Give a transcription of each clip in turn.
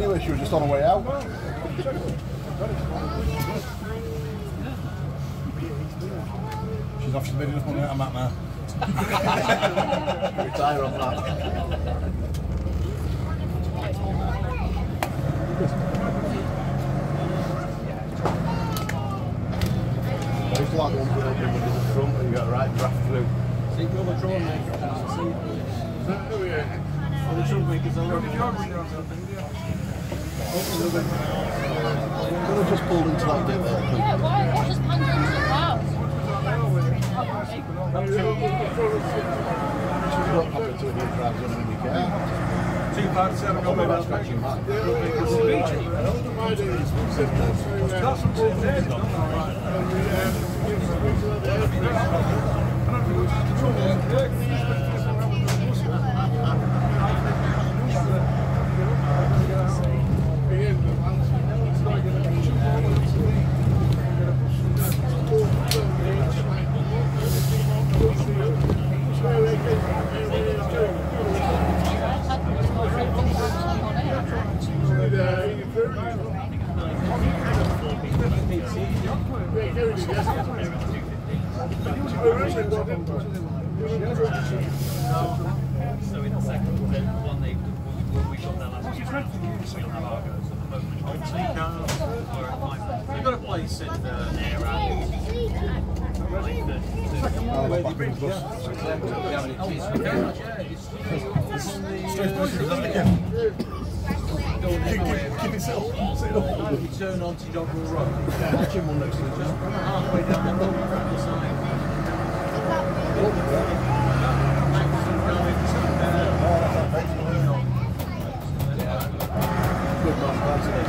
anyway. She was just on her way out. She's off. She's made enough money out of that now. Retire on that. I used to like the ones with the windows at the front and you got a right draft through. See, go the drone maker. See, the drone makers are Could have just pulled into that bit there. Yeah, why? Why just punch into the clouds? She's got pop into it here, drives on in your car. two parts seven Probably over about scratching back. That's what I'm saying. So in the second one, they we got that last year. We don't have Argos at the moment. We've got a place in uh, near Keep up. You turn onto Dogwell Road. Watch him one next to each other. Halfway down the road, around the side. Good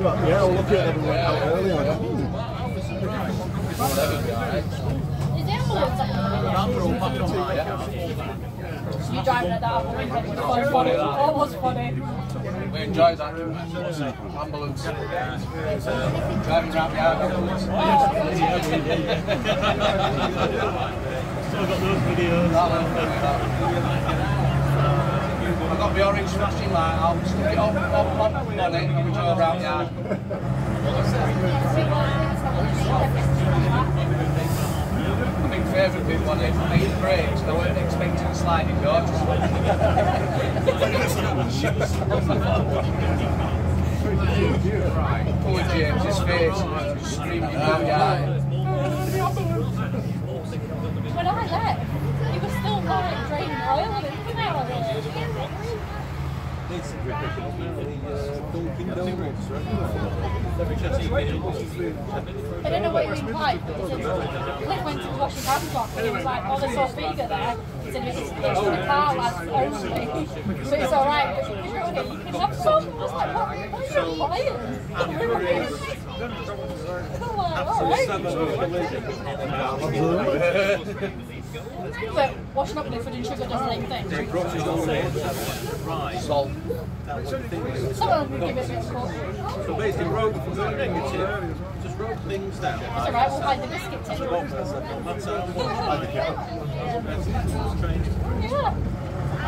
Yeah, I'll look at everyone out early. I go, hmm. Is the ambulance up You driving at that ambulance? It was funny. It was funny. We enjoy that. Ambulance. Driving around the ambulance. Still got those videos. Got the orange flashing light. I'll stick it up, up, up on it and we drive around the yard. I think favourite bit when they made the brakes, they weren't expecting a sliding doors. Poor James, his face was screaming down the eye. When I left, he was still like draining oil and everything out of it. I don't know what he implied, but Cliff went to wash his hands off and he was like, oh, there's Sophia there. He said it's, it's for the car lads only. So it's alright, but if you're okay, you can have some. I was like, what, what are you implying? I'm like, alright. But washing up liquid and sugar does the same thing. Salt. Someone would give it a bit of. So basically, from the negative, just wrote things down. It's alright, we'll buy the biscuit tin. Yeah.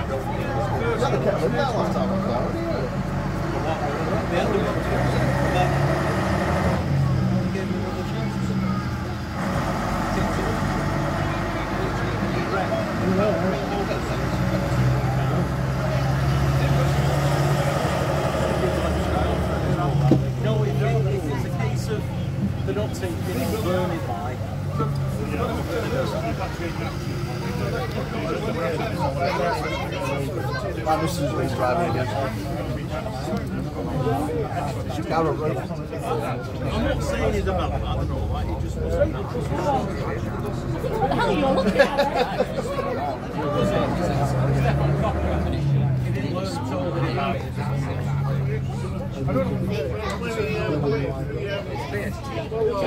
You had the kettle in there last time I was there, didn't you? No, it don't. It's a case of My missus driving again. She's. I'm not saying he's a bad all that. He just wasn't. What the hell are you looking at?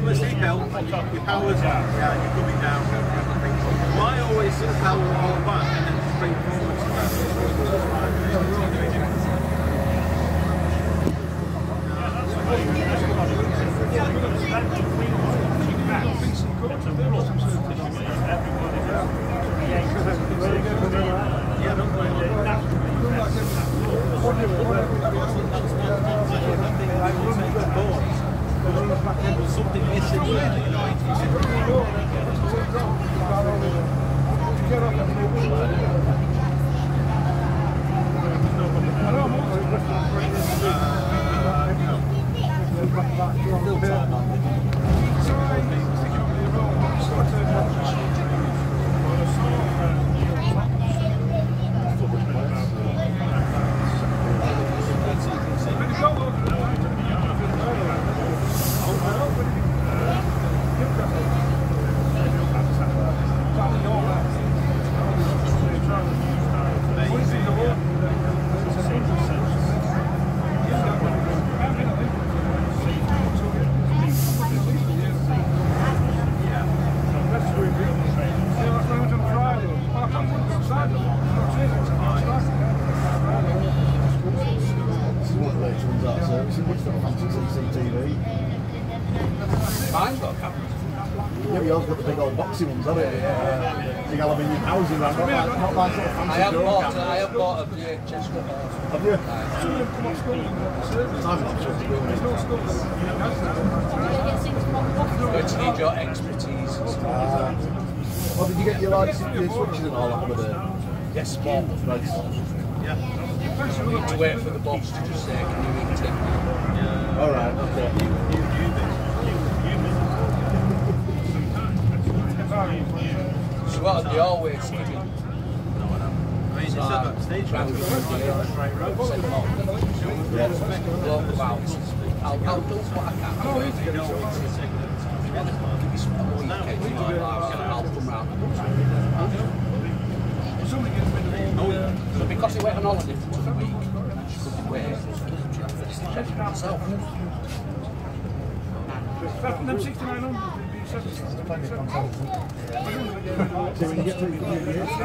The hill, your power's yeah, you're coming down. Why always power all back and then straight Yeah, don't blame it. Something missing there, you know. Mine's got cameras. Yeah, but yours got the big old boxy ones, haven't it? Yeah. Big aluminium around, not like, not like sort of fancy I have bought. I have bought a VHS recorder. Have you? I'm not sure to be honest. Going to need your expertise. Uh, oh, did you get your lights, your switches and all that with it? Yes, Bob. Right. We need to wait for the boss to just say, can you eat it? All right, okay. So what are they always giving? I mean, it's at that stage where Randy we're Wood, right road. said, "Look, look about. I'll, I'll do what I can. A a I'll, because he went on holiday for two weeks, she couldn't wait. Check for myself. Them 6900 would be